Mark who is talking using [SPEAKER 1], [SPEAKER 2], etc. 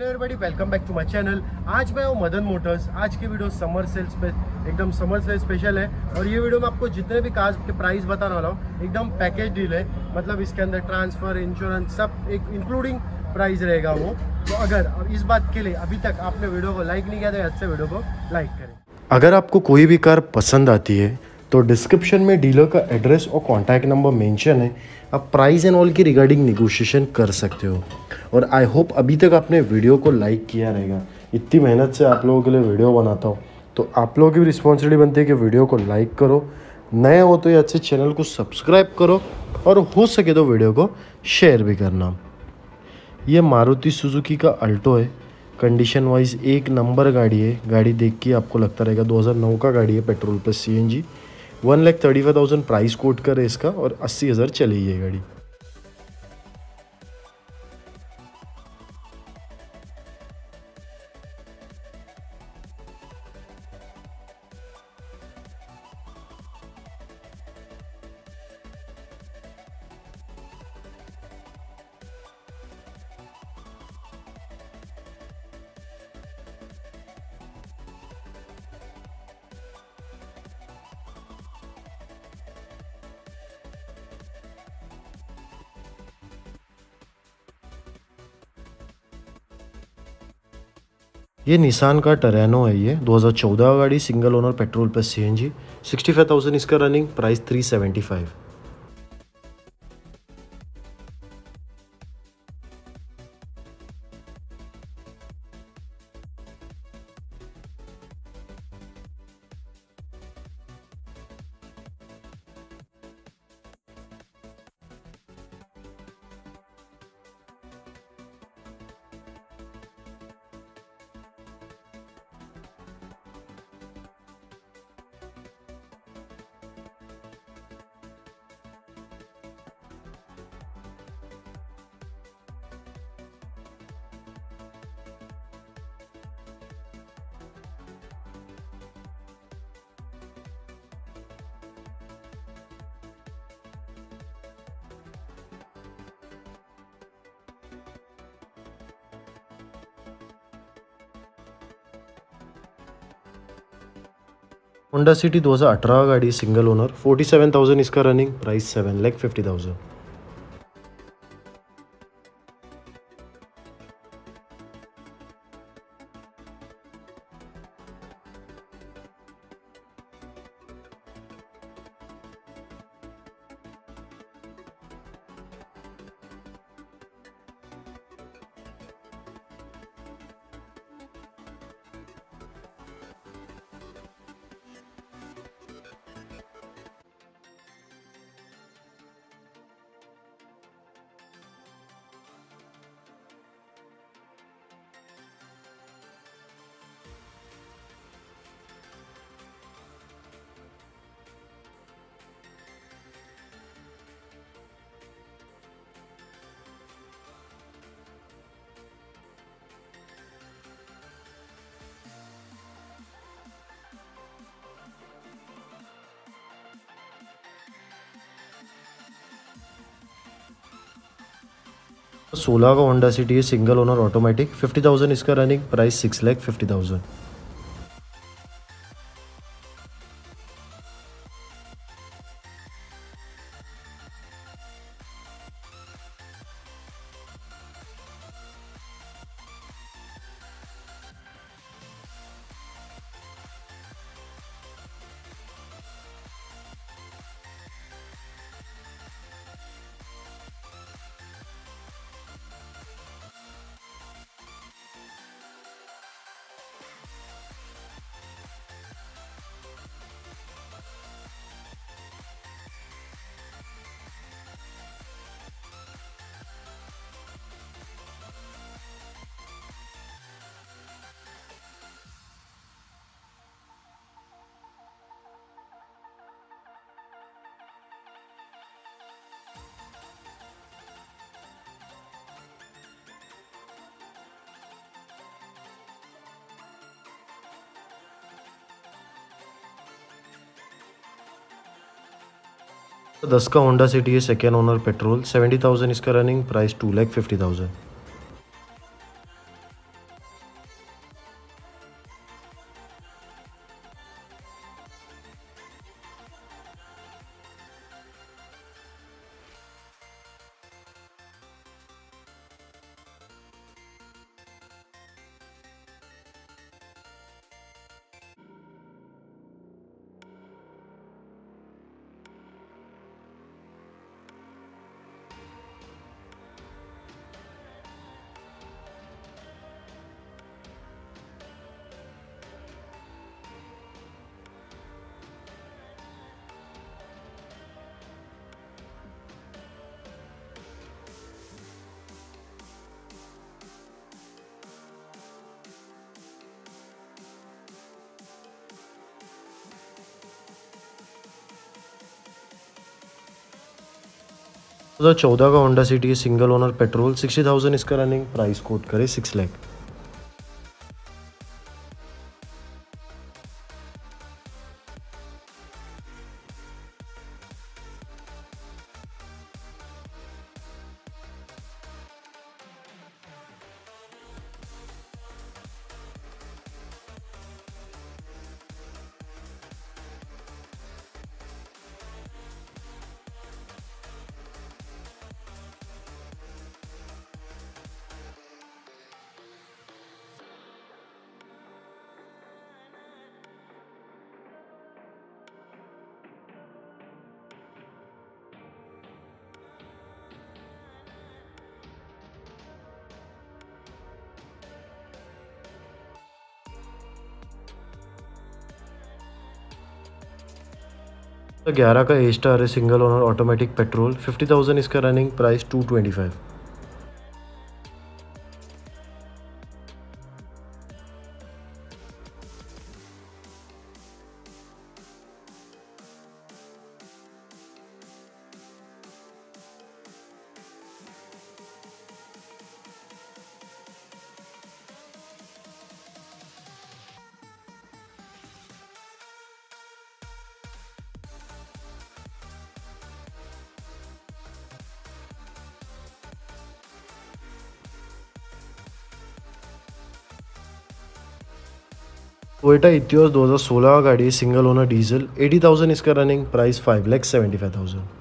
[SPEAKER 1] Hello everybody, welcome back to my channel. आज मैं हूँ मदन मोटर्स। आज की वीडियो समर सेल्स पे, एकदम समर सेल स्पेशल है। और ये वीडियो में आपको जितने भी कार्स के प्राइस बताने वाला हूँ, एकदम पैकेज डील है। मतलब इसके अंदर ट्रांसफ़र इंश्योरेंस सब एक इंक्लूडिंग प्राइस रहेगा वो। तो अगर इस बात के लिए अभी तक आपने वीडियो को लाइक नहीं किया तो अच्छे वीडियो को लाइक करें।
[SPEAKER 2] अगर आपको कोई भी कार पसंद आती है तो डिस्क्रिप्शन में डीलर का एड्रेस और कॉन्टैक्ट नंबर मेंशन है। आप प्राइस एंड ऑल की रिगार्डिंग निगोशिएशन कर सकते हो। और आई होप अभी तक आपने वीडियो को लाइक किया रहेगा। इतनी मेहनत से आप लोगों के लिए वीडियो बनाता हूँ। तो आप लोगों की भी रिस्पॉन्सिबिलिटी बनती है कि वीडियो को लाइक करो। नए हो तो ये अच्छे चैनल को सब्सक्राइब करो। और हो सके तो वीडियो को शेयर भी करना। ये मारुति सुजुकी का अल्टो है। कंडीशन वाइज एक नंबर गाड़ी है। गाड़ी देख के आपको लगता रहेगा। 2009 का गाड़ी है। Petrol plus CNG one lakh thirty five thousand price quote करे इसका और अस्सी हज़ार चले ये गाड़ी। ये निसान का टरेनो है ये 2014 गाड़ी सिंगल ओनर पेट्रोल पर सी एन जी इसका रनिंग प्राइस 375 होंडा सिटी 2018 गाड़ी सिंगल ओनर 47,000 इसका running price seven lakh fifty thousand सोलह का होंडा सिटी है single owner automatic fifty thousand इसका running price six lakh fifty thousand दस का होंडा सिटी है second owner petrol seventy thousand इसका running price two lakh fifty thousand दो चौदह का Honda City single owner petrol sixty thousand इसका running price quote करे सिक्स लैख ग्यारह का ए स्टार है single owner automatic petrol fifty thousand इसका running price two twenty five Toyota Etios 2016 का गाड़ी सिंगल ओनर डीजल 80,000 इसका running price five lakh seventy five thousand